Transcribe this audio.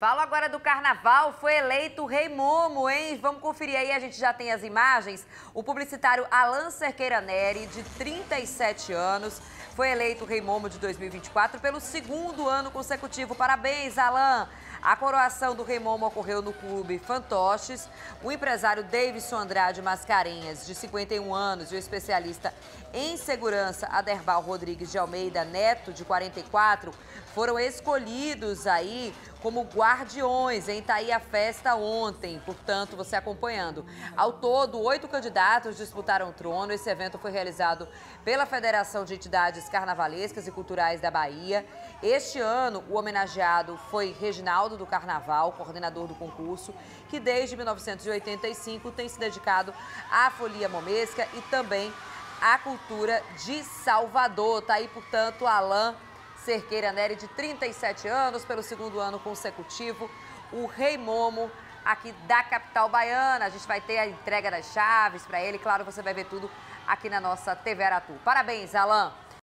Falo agora do carnaval, foi eleito Rei Momo, hein? Vamos conferir aí, a gente já tem as imagens. O publicitário Alan Cerqueira Neri, de 37 anos, foi eleito Rei Momo de 2024 pelo segundo ano consecutivo. Parabéns, Alan! A coroação do Rei Momo ocorreu no clube Fantoches. O empresário Davidson Andrade Mascarenhas, de 51 anos, e o especialista em segurança Aderbal Rodrigues de Almeida Neto, de 44, foram escolhidos aí como guardiões, hein? Tá aí a festa ontem, portanto, você acompanhando. Ao todo, oito candidatos disputaram o trono. Esse evento foi realizado pela Federação de Entidades Carnavalescas e Culturais da Bahia. Este ano, o homenageado foi Reginaldo do Carnaval, coordenador do concurso, que desde 1985 tem se dedicado à folia momesca e também à cultura de Salvador. Tá aí, portanto, Alain Cerqueira Neri, de 37 anos, pelo segundo ano consecutivo, o Rei Momo aqui da capital baiana. A gente vai ter a entrega das chaves para ele. Claro, você vai ver tudo aqui na nossa TV Aratu. Parabéns, Alain!